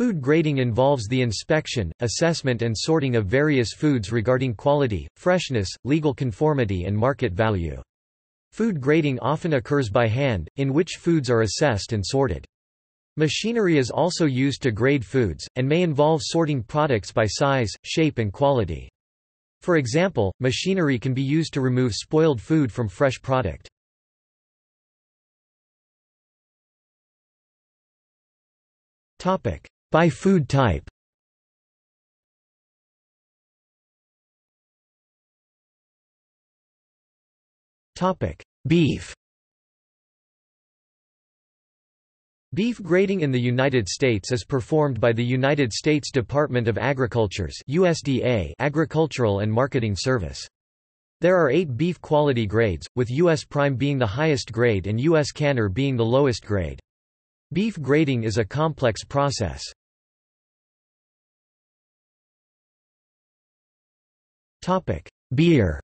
Food grading involves the inspection, assessment and sorting of various foods regarding quality, freshness, legal conformity and market value. Food grading often occurs by hand, in which foods are assessed and sorted. Machinery is also used to grade foods, and may involve sorting products by size, shape and quality. For example, machinery can be used to remove spoiled food from fresh product. By food type Beef Beef grading in the United States is performed by the United States Department of Agriculture's USDA Agricultural and Marketing Service. There are eight beef quality grades, with U.S. Prime being the highest grade and U.S. Canner being the lowest grade. Beef grading is a complex process. Beer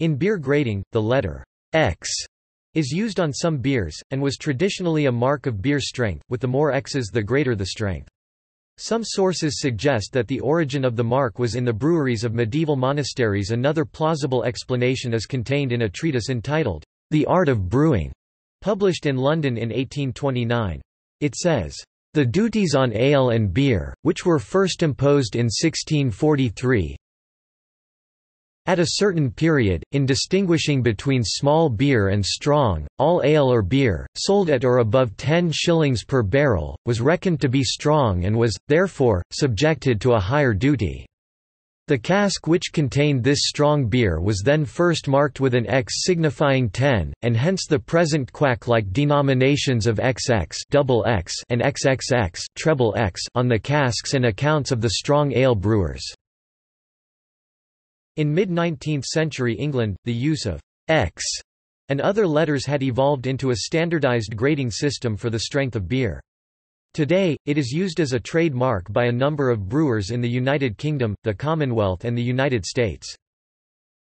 In beer grading, the letter X is used on some beers, and was traditionally a mark of beer strength, with the more X's the greater the strength. Some sources suggest that the origin of the mark was in the breweries of medieval monasteries another plausible explanation is contained in a treatise entitled, The Art of Brewing, published in London in 1829. It says, the duties on ale and beer, which were first imposed in 1643, at a certain period, in distinguishing between small beer and strong, all ale or beer, sold at or above 10 shillings per barrel, was reckoned to be strong and was, therefore, subjected to a higher duty. The cask which contained this strong beer was then first marked with an X signifying 10, and hence the present quack-like denominations of XX double X and XXX treble X on the casks and accounts of the strong ale brewers. In mid-19th century England, the use of X and other letters had evolved into a standardized grading system for the strength of beer. Today, it is used as a trademark by a number of brewers in the United Kingdom, the Commonwealth and the United States.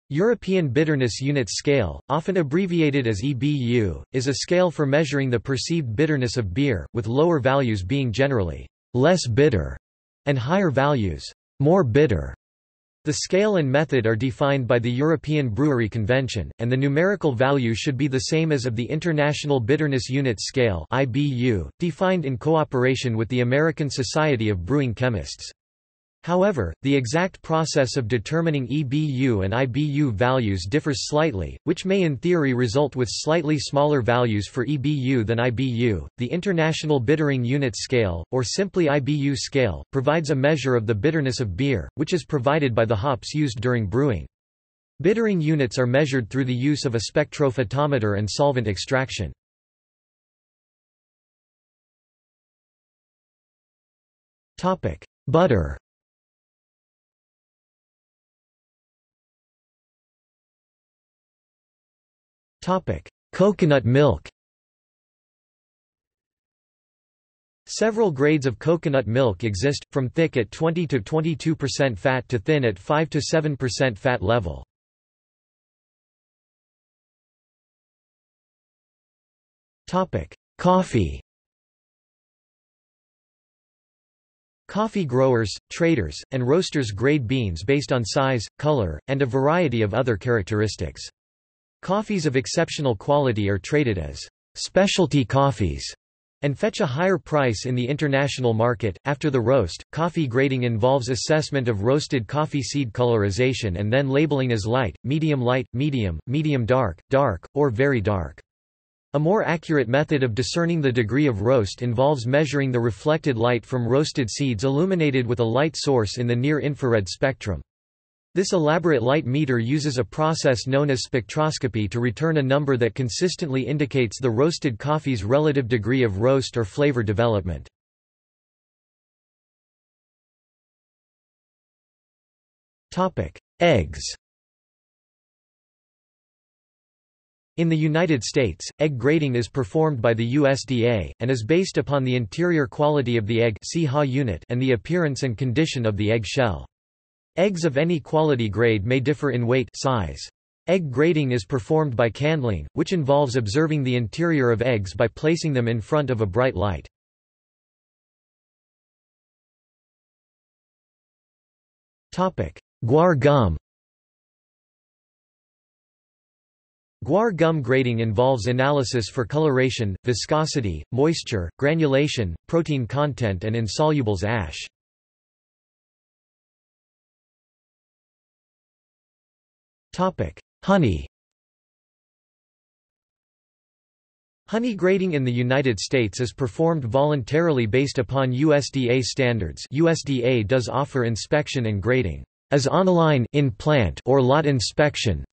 European Bitterness Unit Scale, often abbreviated as EBU, is a scale for measuring the perceived bitterness of beer, with lower values being generally less bitter and higher values more bitter. The scale and method are defined by the European Brewery Convention, and the numerical value should be the same as of the International Bitterness Unit Scale (IBU), defined in cooperation with the American Society of Brewing Chemists. However, the exact process of determining EBU and IBU values differs slightly, which may in theory result with slightly smaller values for EBU than IBU. The International Bittering Unit Scale, or simply IBU scale, provides a measure of the bitterness of beer, which is provided by the hops used during brewing. Bittering units are measured through the use of a spectrophotometer and solvent extraction. Butter Topic: Coconut milk. Several grades of coconut milk exist, from thick at 20 to 22% fat to thin at 5 to 7% fat level. Topic: Coffee. Coffee growers, traders, and roasters grade beans based on size, color, and a variety of other characteristics. Coffees of exceptional quality are traded as specialty coffees and fetch a higher price in the international market. After the roast, coffee grading involves assessment of roasted coffee seed colorization and then labeling as light, medium light, medium, medium dark, dark, or very dark. A more accurate method of discerning the degree of roast involves measuring the reflected light from roasted seeds illuminated with a light source in the near-infrared spectrum. This elaborate light meter uses a process known as spectroscopy to return a number that consistently indicates the roasted coffee's relative degree of roast or flavor development. Eggs In the United States, egg grading is performed by the USDA, and is based upon the interior quality of the egg and the appearance and condition of the egg shell. Eggs of any quality grade may differ in weight size. Egg grading is performed by candling, which involves observing the interior of eggs by placing them in front of a bright light. Guar gum Guar gum grading involves analysis for coloration, viscosity, moisture, granulation, protein content and insolubles ash. Honey. Honey grading in the United States is performed voluntarily based upon USDA standards. USDA does offer inspection and grading. As online in plant or lot inspection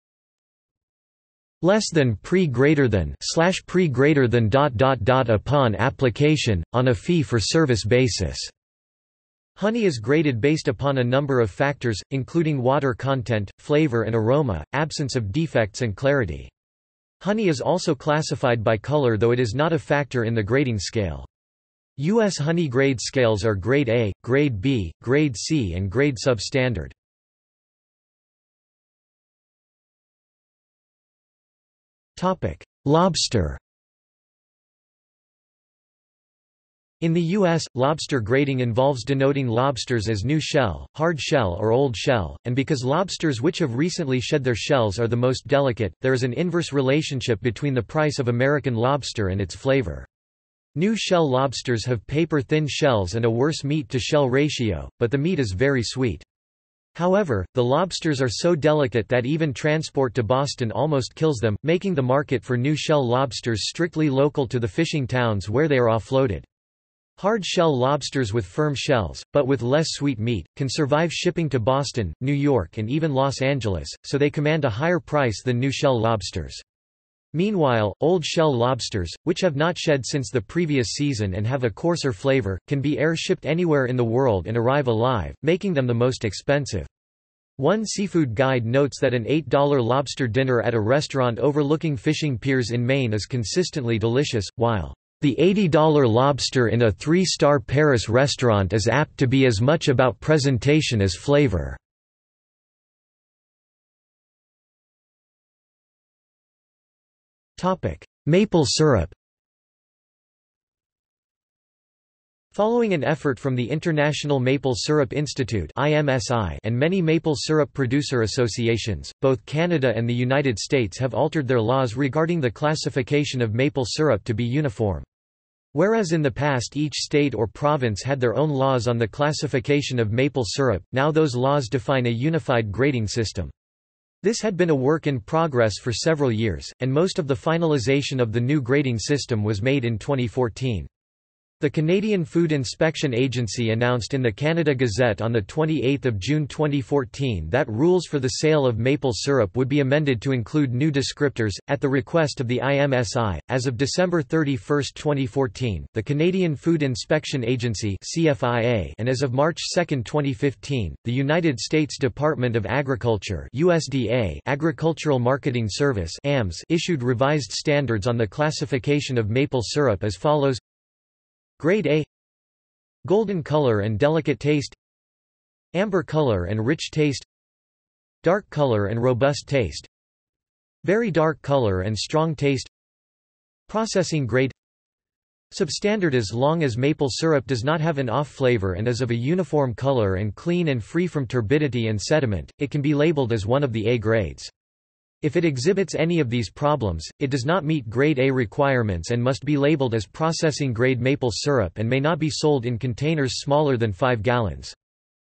less than pre greater than slash pre greater than dot dot dot upon application on a fee for service basis Honey is graded based upon a number of factors including water content flavor and aroma absence of defects and clarity Honey is also classified by color though it is not a factor in the grading scale. U.S. honey grade scales are Grade A, Grade B, Grade C and Grade Substandard. Lobster In the U.S., lobster grading involves denoting lobsters as new shell, hard shell or old shell, and because lobsters which have recently shed their shells are the most delicate, there is an inverse relationship between the price of American lobster and its flavor. New shell lobsters have paper-thin shells and a worse meat-to-shell ratio, but the meat is very sweet. However, the lobsters are so delicate that even transport to Boston almost kills them, making the market for new shell lobsters strictly local to the fishing towns where they are offloaded. Hard-shell lobsters with firm shells, but with less sweet meat, can survive shipping to Boston, New York and even Los Angeles, so they command a higher price than new shell lobsters. Meanwhile, old shell lobsters, which have not shed since the previous season and have a coarser flavor, can be air-shipped anywhere in the world and arrive alive, making them the most expensive. One seafood guide notes that an $8 lobster dinner at a restaurant overlooking fishing piers in Maine is consistently delicious, while the $80 lobster in a three-star Paris restaurant is apt to be as much about presentation as flavor. Maple syrup Following an effort from the International Maple Syrup Institute and many maple syrup producer associations, both Canada and the United States have altered their laws regarding the classification of maple syrup to be uniform. Whereas in the past each state or province had their own laws on the classification of maple syrup, now those laws define a unified grading system. This had been a work in progress for several years, and most of the finalization of the new grading system was made in 2014. The Canadian Food Inspection Agency announced in the Canada Gazette on 28 June 2014 that rules for the sale of maple syrup would be amended to include new descriptors, at the request of the IMSI. As of December 31, 2014, the Canadian Food Inspection Agency CFIA and as of March 2, 2015, the United States Department of Agriculture USDA Agricultural Marketing Service AMS issued revised standards on the classification of maple syrup as follows Grade A. Golden color and delicate taste. Amber color and rich taste. Dark color and robust taste. Very dark color and strong taste. Processing grade. Substandard as long as maple syrup does not have an off flavor and is of a uniform color and clean and free from turbidity and sediment, it can be labeled as one of the A grades. If it exhibits any of these problems, it does not meet Grade A requirements and must be labeled as processing-grade maple syrup and may not be sold in containers smaller than 5 gallons.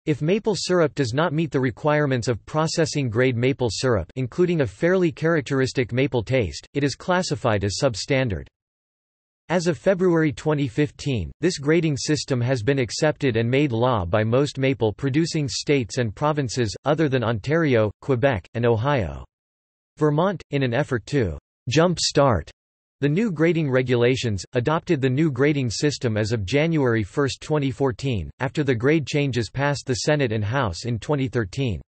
If maple syrup does not meet the requirements of processing-grade maple syrup including a fairly characteristic maple taste, it is classified as substandard. As of February 2015, this grading system has been accepted and made law by most maple-producing states and provinces, other than Ontario, Quebec, and Ohio. Vermont, in an effort to jump start the new grading regulations, adopted the new grading system as of January 1, 2014, after the grade changes passed the Senate and House in 2013.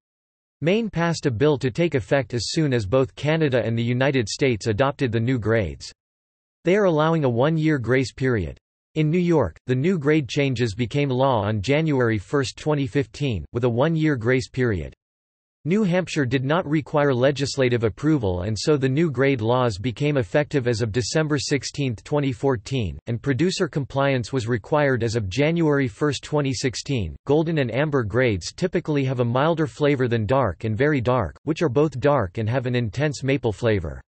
Maine passed a bill to take effect as soon as both Canada and the United States adopted the new grades. They are allowing a one-year grace period. In New York, the new grade changes became law on January 1, 2015, with a one-year grace period. New Hampshire did not require legislative approval and so the new grade laws became effective as of December 16, 2014, and producer compliance was required as of January 1, 2016. Golden and amber grades typically have a milder flavor than dark and very dark, which are both dark and have an intense maple flavor.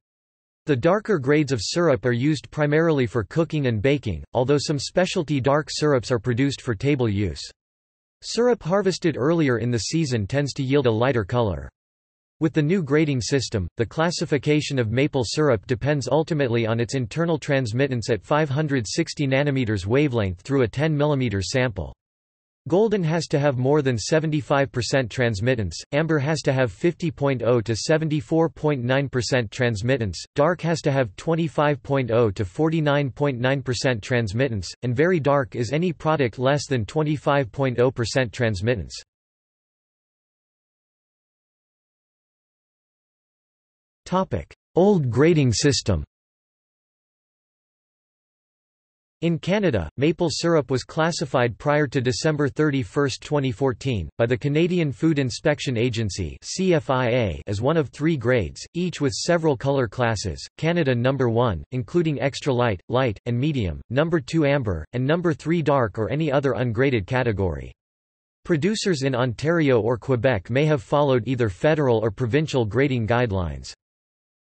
The darker grades of syrup are used primarily for cooking and baking, although some specialty dark syrups are produced for table use. Syrup harvested earlier in the season tends to yield a lighter color. With the new grading system, the classification of maple syrup depends ultimately on its internal transmittance at 560 nanometers wavelength through a 10 mm sample. Golden has to have more than 75% transmittance, amber has to have 50.0 to 74.9% transmittance, dark has to have 25.0 to 49.9% transmittance, and very dark is any product less than 25.0% transmittance. Old grading system In Canada, maple syrup was classified prior to December 31, 2014, by the Canadian Food Inspection Agency (CFIA) as one of three grades, each with several color classes, Canada No. 1, including extra light, light, and medium, No. 2 amber, and No. 3 dark or any other ungraded category. Producers in Ontario or Quebec may have followed either federal or provincial grading guidelines.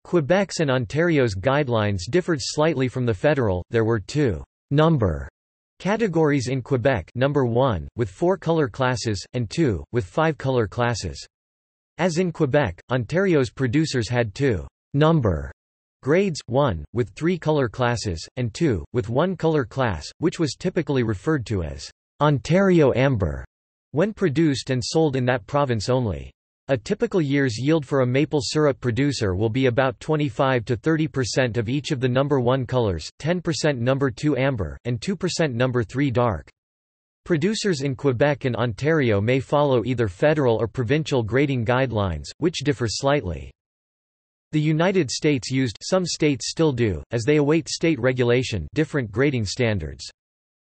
Quebec's and Ontario's guidelines differed slightly from the federal, there were two number categories in Quebec number 1, with four color classes, and 2, with five color classes. As in Quebec, Ontario's producers had two number grades, 1, with three color classes, and 2, with one color class, which was typically referred to as Ontario Amber, when produced and sold in that province only. A typical year's yield for a maple syrup producer will be about 25 to 30% of each of the number 1 colors, 10% number 2 amber, and 2% number 3 dark. Producers in Quebec and Ontario may follow either federal or provincial grading guidelines, which differ slightly. The United States used some states still do, as they await state regulation different grading standards.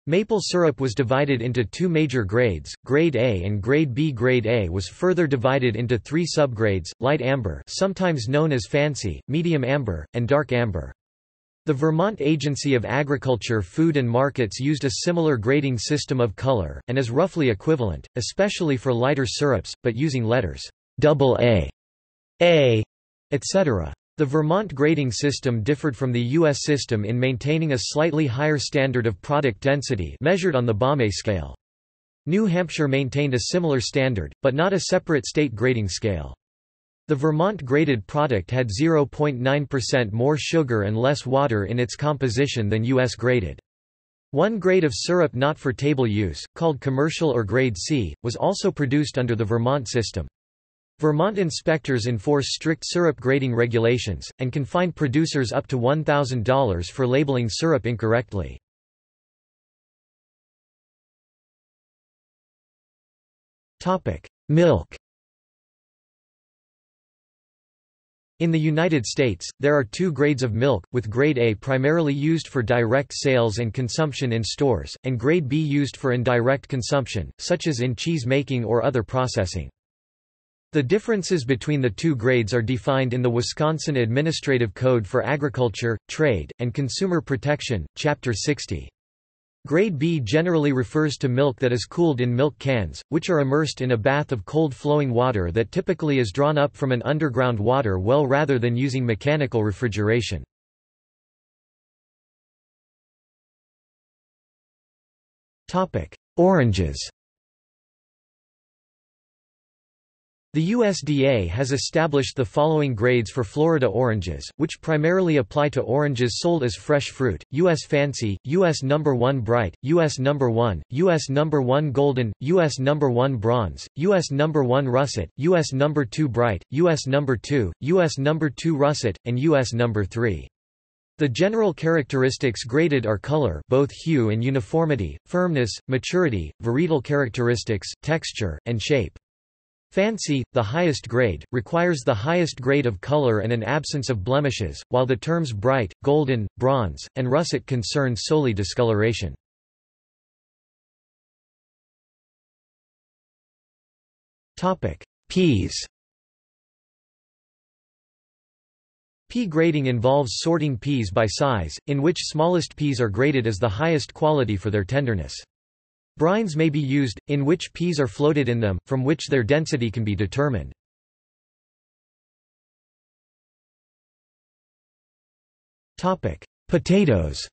Maple syrup was divided into two major grades, Grade A and Grade B. Grade A was further divided into three subgrades, light amber sometimes known as fancy, medium amber, and dark amber. The Vermont Agency of Agriculture Food and Markets used a similar grading system of color, and is roughly equivalent, especially for lighter syrups, but using letters AA, A, etc. The Vermont grading system differed from the U.S. system in maintaining a slightly higher standard of product density measured on the Baumé scale. New Hampshire maintained a similar standard, but not a separate state grading scale. The Vermont graded product had 0.9% more sugar and less water in its composition than U.S. graded. One grade of syrup not for table use, called commercial or grade C, was also produced under the Vermont system. Vermont inspectors enforce strict syrup grading regulations, and can fine producers up to $1,000 for labeling syrup incorrectly. Milk In the United States, there are two grades of milk, with grade A primarily used for direct sales and consumption in stores, and grade B used for indirect consumption, such as in cheese making or other processing. The differences between the two grades are defined in the Wisconsin Administrative Code for Agriculture, Trade, and Consumer Protection, Chapter 60. Grade B generally refers to milk that is cooled in milk cans, which are immersed in a bath of cold flowing water that typically is drawn up from an underground water well rather than using mechanical refrigeration. Oranges The USDA has established the following grades for Florida oranges, which primarily apply to oranges sold as fresh fruit, U.S. Fancy, U.S. No. 1 Bright, U.S. No. 1, U.S. No. 1 Golden, U.S. No. 1 Bronze, U.S. No. 1 Russet, U.S. No. 2 Bright, U.S. No. 2, U.S. No. 2 Russet, and U.S. No. 3. The general characteristics graded are color both hue and uniformity, firmness, maturity, varietal characteristics, texture, and shape. Fancy, the highest grade, requires the highest grade of color and an absence of blemishes, while the terms bright, golden, bronze, and russet concern solely discoloration. Peas Pea grading involves sorting peas by size, in which smallest peas are graded as the highest quality for their tenderness. Brines may be used, in which peas are floated in them, from which their density can be determined. Potatoes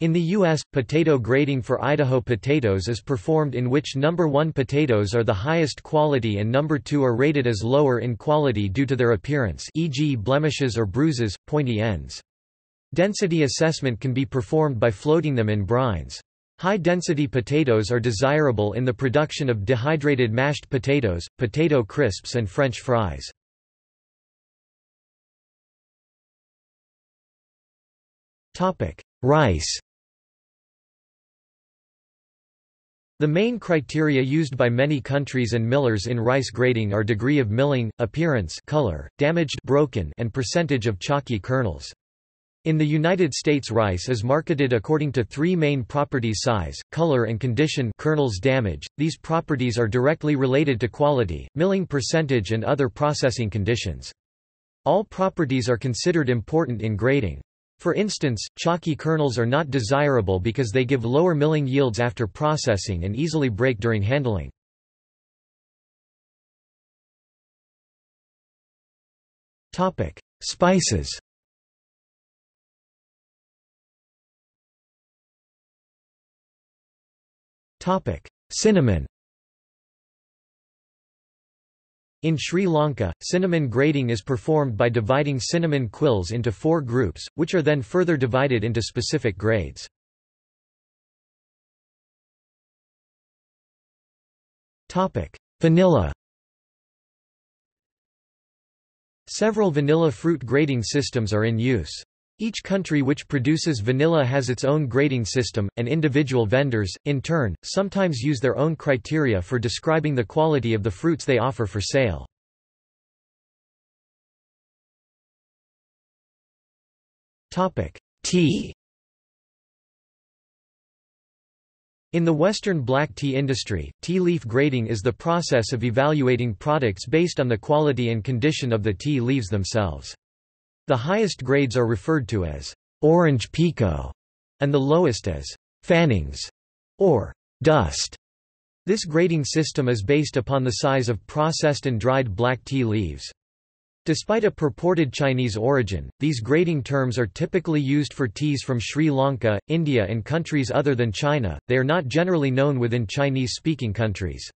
In the U.S., potato grading for Idaho potatoes is performed in which number 1 potatoes are the highest quality and number 2 are rated as lower in quality due to their appearance e.g. blemishes or bruises, pointy ends. Density assessment can be performed by floating them in brines. High-density potatoes are desirable in the production of dehydrated mashed potatoes, potato crisps and French fries. Rice The main criteria used by many countries and millers in rice grading are degree of milling, appearance color, damaged broken and percentage of chalky kernels. In the United States rice is marketed according to three main properties size, color and condition kernels damage. These properties are directly related to quality, milling percentage and other processing conditions. All properties are considered important in grading. For instance, chalky kernels are not desirable because they give lower milling yields after processing and easily break during handling. Spices Cinnamon In Sri Lanka, cinnamon grading is performed by dividing cinnamon quills into four groups, which are then further divided into specific grades. Vanilla Several vanilla fruit grading systems are in use. Each country which produces vanilla has its own grading system, and individual vendors, in turn, sometimes use their own criteria for describing the quality of the fruits they offer for sale. Tea In the Western black tea industry, tea leaf grading is the process of evaluating products based on the quality and condition of the tea leaves themselves. The highest grades are referred to as orange pekoe, and the lowest as fannings or dust. This grading system is based upon the size of processed and dried black tea leaves. Despite a purported Chinese origin, these grading terms are typically used for teas from Sri Lanka, India and countries other than China, they are not generally known within Chinese-speaking countries.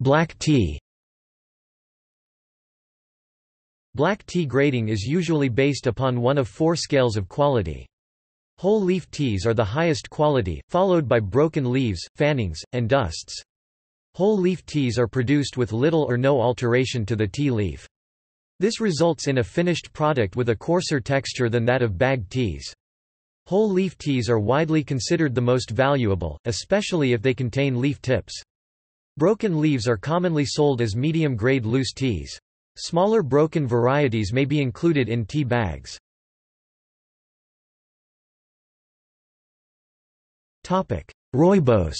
Black tea Black tea grading is usually based upon one of four scales of quality. Whole leaf teas are the highest quality, followed by broken leaves, fannings, and dusts. Whole leaf teas are produced with little or no alteration to the tea leaf. This results in a finished product with a coarser texture than that of bagged teas. Whole leaf teas are widely considered the most valuable, especially if they contain leaf tips. Broken leaves are commonly sold as medium-grade loose teas. Smaller broken varieties may be included in tea bags. Rooibos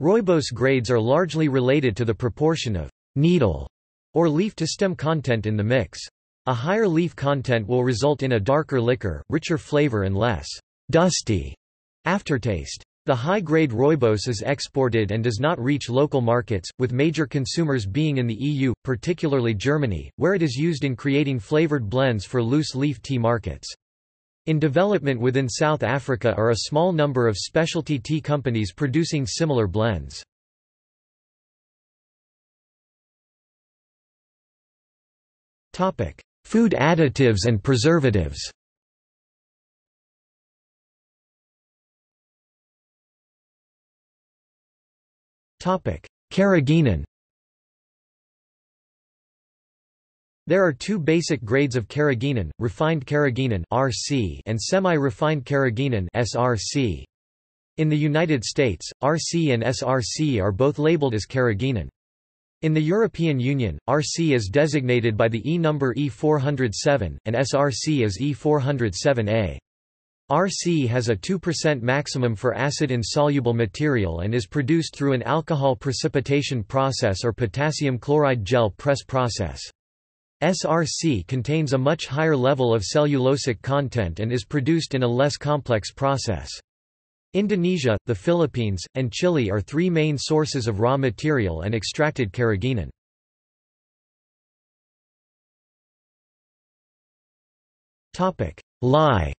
Rooibos grades are largely related to the proportion of needle or leaf-to-stem content in the mix. A higher leaf content will result in a darker liquor, richer flavor and less dusty aftertaste. The high-grade rooibos is exported and does not reach local markets, with major consumers being in the EU, particularly Germany, where it is used in creating flavored blends for loose-leaf tea markets. In development within South Africa are a small number of specialty tea companies producing similar blends. Food additives and preservatives Carrageenan There are two basic grades of carrageenan, refined carrageenan (RC) and semi-refined carrageenan (SRC). In the United States, RC and SRC are both labeled as carrageenan. In the European Union, RC is designated by the E number E407, and SRC is E407A. RC has a 2% maximum for acid-insoluble material and is produced through an alcohol precipitation process or potassium chloride gel press process. SRC contains a much higher level of cellulosic content and is produced in a less complex process. Indonesia, the Philippines, and Chile are three main sources of raw material and extracted carrageenan. Lye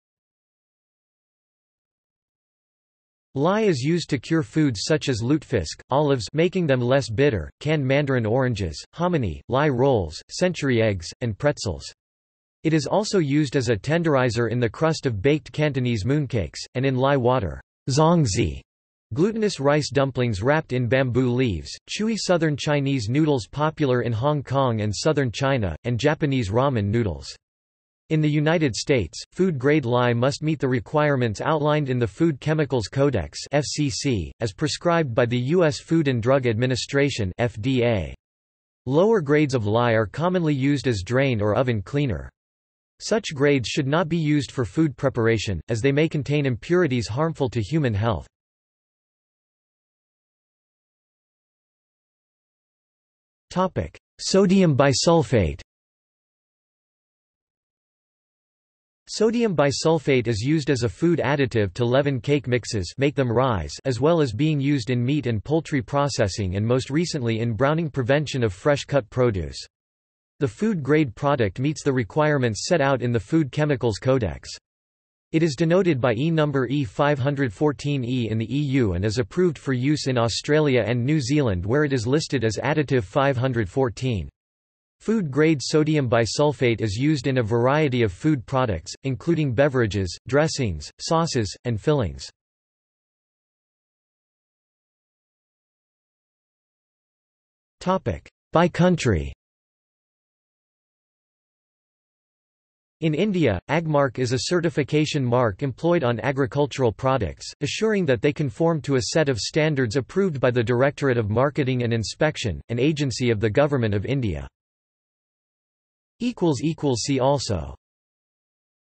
Lye is used to cure foods such as lutefisk, olives making them less bitter, canned mandarin oranges, hominy, lye rolls, century eggs, and pretzels. It is also used as a tenderizer in the crust of baked Cantonese mooncakes, and in lye water zongzi, glutinous rice dumplings wrapped in bamboo leaves, chewy southern Chinese noodles popular in Hong Kong and southern China, and Japanese ramen noodles. In the United States, food-grade lye must meet the requirements outlined in the Food Chemicals Codex (FCC), as prescribed by the U.S. Food and Drug Administration (FDA). Lower grades of lye are commonly used as drain or oven cleaner. Such grades should not be used for food preparation, as they may contain impurities harmful to human health. Sodium bisulfate Sodium bisulfate is used as a food additive to leaven cake mixes make them rise as well as being used in meat and poultry processing and most recently in browning prevention of fresh-cut produce. The food-grade product meets the requirements set out in the Food Chemicals Codex. It is denoted by E number E514E in the EU and is approved for use in Australia and New Zealand where it is listed as additive 514. Food-grade sodium bisulfate is used in a variety of food products, including beverages, dressings, sauces, and fillings. By country In India, Agmark is a certification mark employed on agricultural products, assuring that they conform to a set of standards approved by the Directorate of Marketing and Inspection, an agency of the Government of India. See also